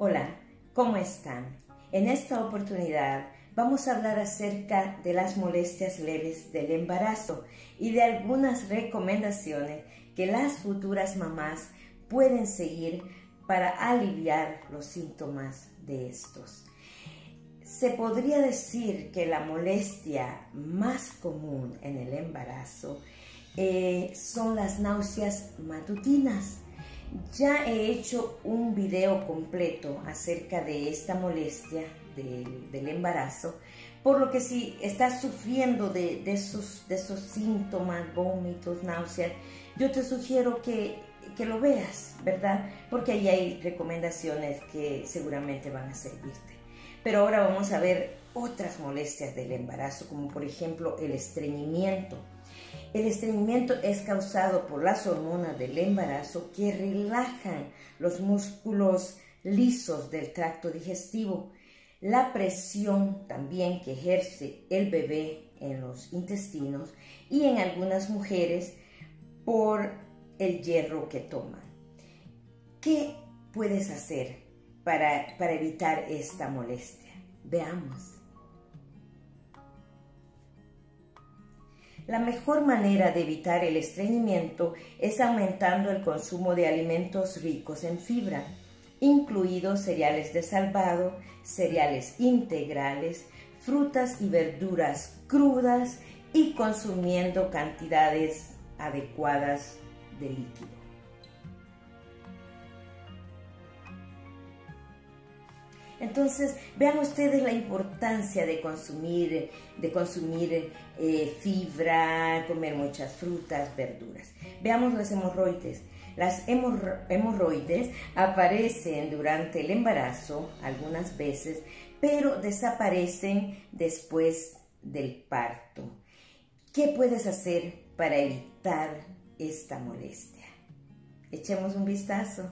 Hola, ¿cómo están? En esta oportunidad vamos a hablar acerca de las molestias leves del embarazo y de algunas recomendaciones que las futuras mamás pueden seguir para aliviar los síntomas de estos. Se podría decir que la molestia más común en el embarazo eh, son las náuseas matutinas ya he hecho un video completo acerca de esta molestia del, embarazo, por lo que si estás sufriendo de, esos, síntomas, vómitos, náuseas, yo te sugiero que, que lo veas, ¿verdad? Porque ahí hay recomendaciones que seguramente van a servirte. Pero ahora vamos a ver otras molestias del embarazo, como por ejemplo el estreñimiento el estreñimiento es causado por las hormonas del embarazo que relajan los músculos lisos del tracto digestivo. La presión también que ejerce el bebé en los intestinos y en algunas mujeres por el hierro que toman. ¿Qué puedes hacer para, para evitar esta molestia? Veamos. La mejor manera de evitar el estreñimiento es aumentando el consumo de alimentos ricos en fibra, incluidos cereales de salvado, cereales integrales, frutas y verduras crudas y consumiendo cantidades adecuadas de líquido. Entonces, vean ustedes la importancia de consumir, de consumir eh, fibra, comer muchas frutas, verduras. Veamos las hemorroides. Las hemorroides aparecen durante el embarazo algunas veces, pero desaparecen después del parto. ¿Qué puedes hacer para evitar esta molestia? Echemos un vistazo.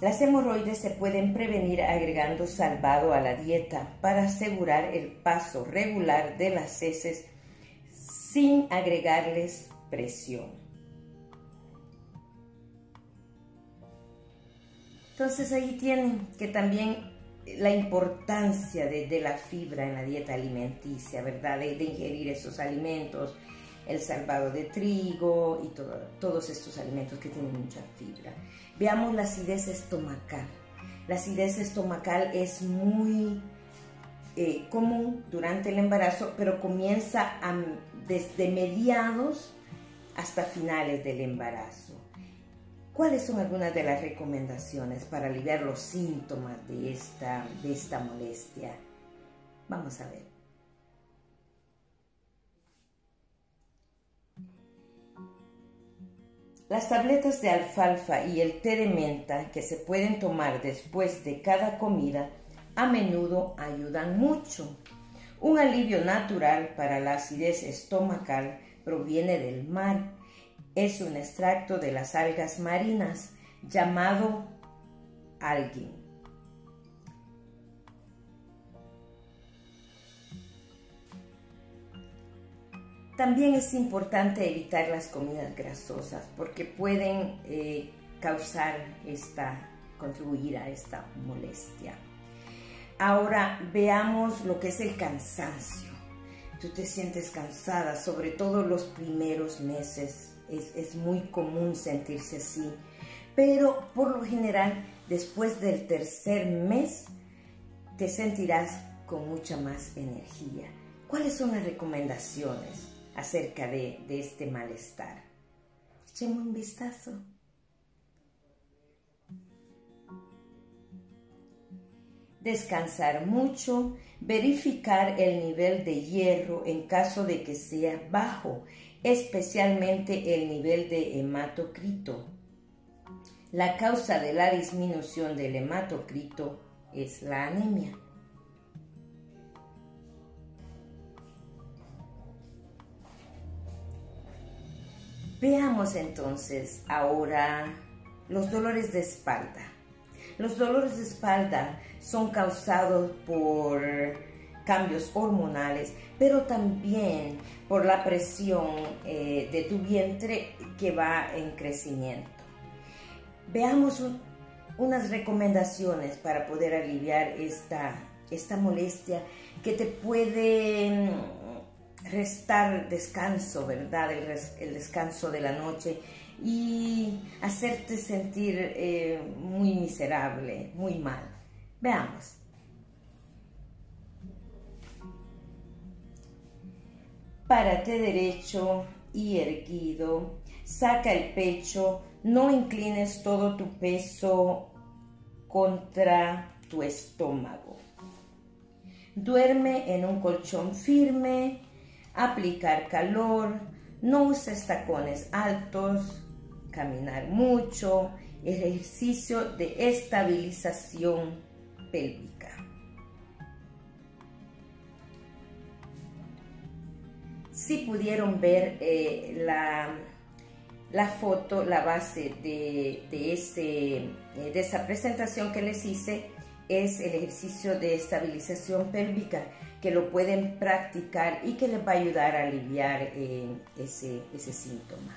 Las hemorroides se pueden prevenir agregando salvado a la dieta para asegurar el paso regular de las heces sin agregarles presión. Entonces ahí tienen que también la importancia de, la fibra en la dieta alimenticia, ¿verdad? De, ingerir esos alimentos, el salvado de trigo y todos estos alimentos que tienen mucha fibra. Veamos la acidez estomacal. La acidez estomacal es muy eh, común durante el embarazo, pero comienza desde mediados hasta finales del embarazo. ¿Cuáles son algunas de las recomendaciones para aliviar los síntomas de esta, de esta molestia? Vamos a ver. Las tabletas de alfalfa y el té de menta que se pueden tomar después de cada comida a menudo ayudan mucho. Un alivio natural para la acidez estomacal proviene del mar. Es un extracto de las algas marinas llamado alguin. También es importante evitar las comidas grasosas porque pueden eh, causar esta, contribuir a esta molestia. Ahora veamos lo que es el cansancio. Tú te sientes cansada, sobre todo los primeros meses. Es, es muy común sentirse así. Pero por lo general, después del tercer mes, te sentirás con mucha más energía. ¿Cuáles son las recomendaciones? Acerca de, este malestar. Echemos un vistazo. Descansar mucho, verificar el nivel de hierro en caso de que sea bajo, especialmente el nivel de hematocrito. La causa de la disminución del hematocrito es la anemia. Veamos entonces ahora los dolores de espalda. Los dolores de espalda son causados por cambios hormonales, pero también por la presión eh, de tu vientre que va en crecimiento. Veamos unas recomendaciones para poder aliviar esta, esta molestia que te puede restar descanso, ¿verdad? El, descanso de la noche y hacerte sentir eh, muy miserable, muy mal. Veamos. Párate derecho y erguido, saca el pecho, no inclines todo tu peso contra tu estómago. Duerme en un colchón firme, aplicar calor, no uses tacones altos, caminar mucho, ejercicio de estabilización pélvica. Si pudieron ver eh, la la foto, la base de, ese, eh, de esa presentación que les hice es el ejercicio de estabilización pélvica que lo pueden practicar y que les va a ayudar a aliviar eh, ese, ese síntoma.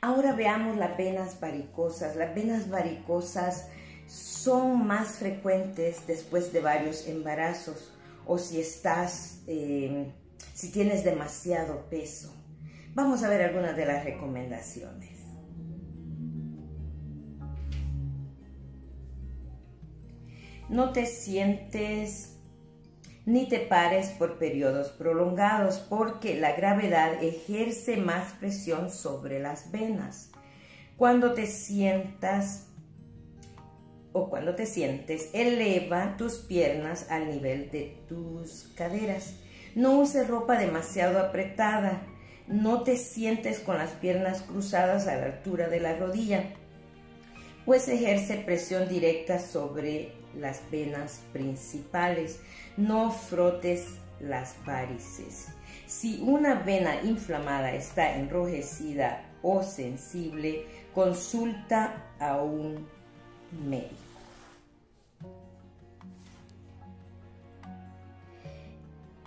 Ahora veamos las venas varicosas. Las venas varicosas son más frecuentes después de varios embarazos o si estás, eh, si tienes demasiado peso. Vamos a ver algunas de las recomendaciones. No te sientes ni te pares por periodos prolongados porque la gravedad ejerce más presión sobre las venas. Cuando te sientas o cuando te sientes, eleva tus piernas al nivel de tus caderas. No uses ropa demasiado apretada no te sientes con las piernas cruzadas a la altura de la rodilla, pues ejerce presión directa sobre las venas principales. No frotes las varices. Si una vena inflamada está enrojecida o sensible, consulta a un médico.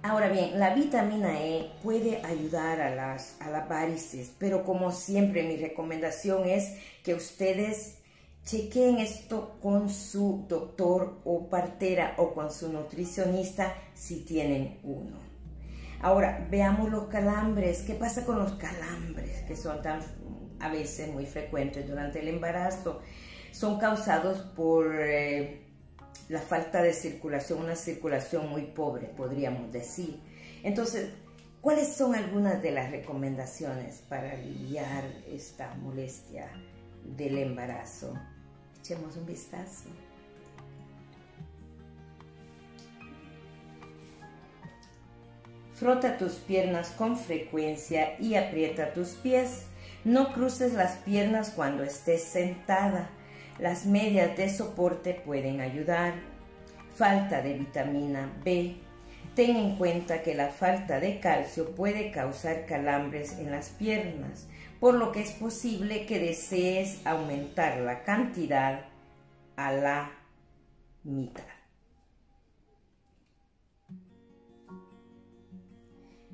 Ahora bien, la vitamina E puede ayudar a las, a las varices, pero como siempre mi recomendación es que ustedes chequen esto con su doctor o partera o con su nutricionista si tienen uno. Ahora, veamos los calambres. ¿Qué pasa con los calambres que son tan a veces muy frecuentes durante el embarazo? Son causados por... Eh, la falta de circulación, una circulación muy pobre, podríamos decir. Entonces, ¿cuáles son algunas de las recomendaciones para aliviar esta molestia del embarazo? Echemos un vistazo. Frota tus piernas con frecuencia y aprieta tus pies. No cruces las piernas cuando estés sentada las medias de soporte pueden ayudar. Falta de vitamina B. Ten en cuenta que la falta de calcio puede causar calambres en las piernas, por lo que es posible que desees aumentar la cantidad a la mitad.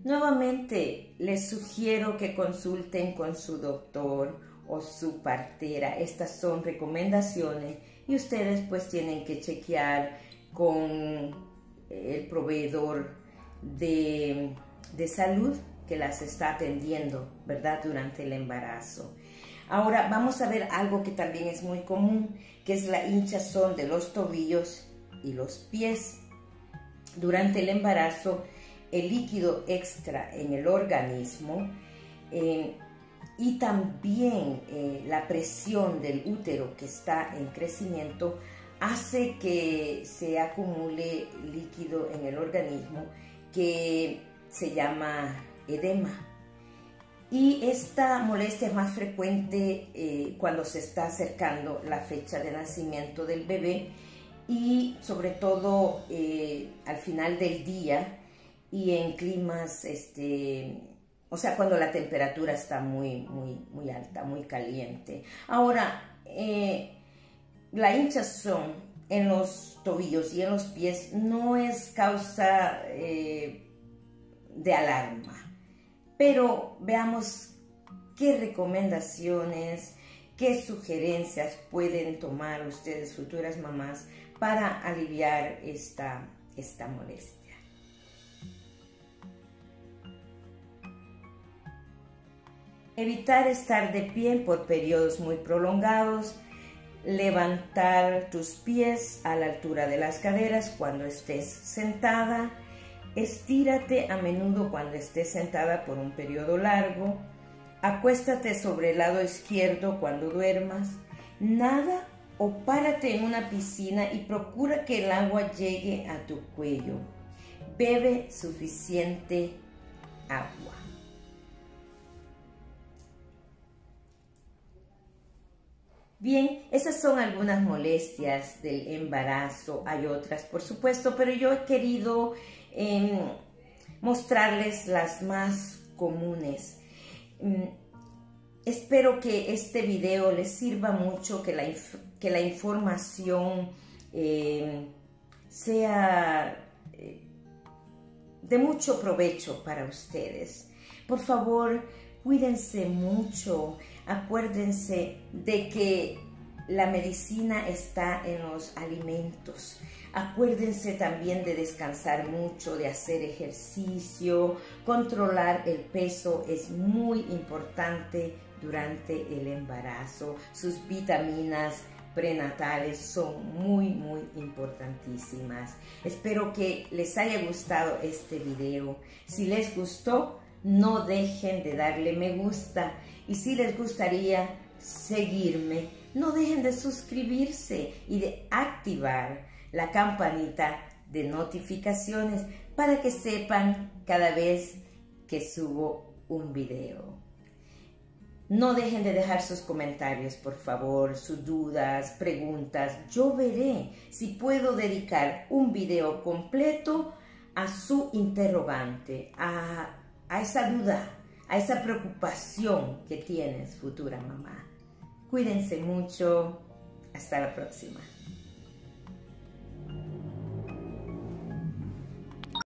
Nuevamente les sugiero que consulten con su doctor o su partera. Estas son recomendaciones y ustedes pues tienen que chequear con el proveedor de, salud que las está atendiendo, ¿verdad? Durante el embarazo. Ahora vamos a ver algo que también es muy común, que es la hinchazón de los tobillos y los pies. Durante el embarazo, el líquido extra en el organismo eh, y también eh, la presión del útero que está en crecimiento hace que se acumule líquido en el organismo que se llama edema. Y esta molestia es más frecuente eh, cuando se está acercando la fecha de nacimiento del bebé y sobre todo eh, al final del día y en climas este, o sea, cuando la temperatura está muy, muy, muy alta, muy caliente. Ahora, eh, la hinchazón en los tobillos y en los pies no es causa de alarma. Pero veamos qué recomendaciones, qué sugerencias pueden tomar ustedes, futuras mamás, para aliviar esta, esta molestia. Evitar estar de pie por periodos muy prolongados. Levantar tus pies a la altura de las caderas cuando estés sentada. Estírate a menudo cuando estés sentada por un periodo largo. Acuéstate sobre el lado izquierdo cuando duermas. Nada o párate en una piscina y procura que el agua llegue a tu cuello. Bebe suficiente agua. Bien, esas son algunas molestias del embarazo, hay otras por supuesto, pero yo he querido em, mostrarles las más comunes. Mm, espero que este video les sirva mucho, que la, que la información em, sea eh, de mucho provecho para ustedes. Por favor, cuídense mucho, acuérdense de que la medicina está en los alimentos. Acuérdense también de descansar mucho, de hacer ejercicio, controlar el peso es muy importante durante el embarazo. Sus vitaminas prenatales son muy muy importantísimas. Espero que les haya gustado este video. Si les gustó, no dejen de darle me gusta y si les gustaría seguirme, no dejen de suscribirse y de activar la campanita de notificaciones para que sepan cada vez que subo un video. No dejen de dejar sus comentarios, por favor, sus dudas, preguntas. Yo veré si puedo dedicar un video completo a su interrogante, a a esa duda, a esa preocupación que tienes, futura mamá. Cuídense mucho. Hasta la próxima.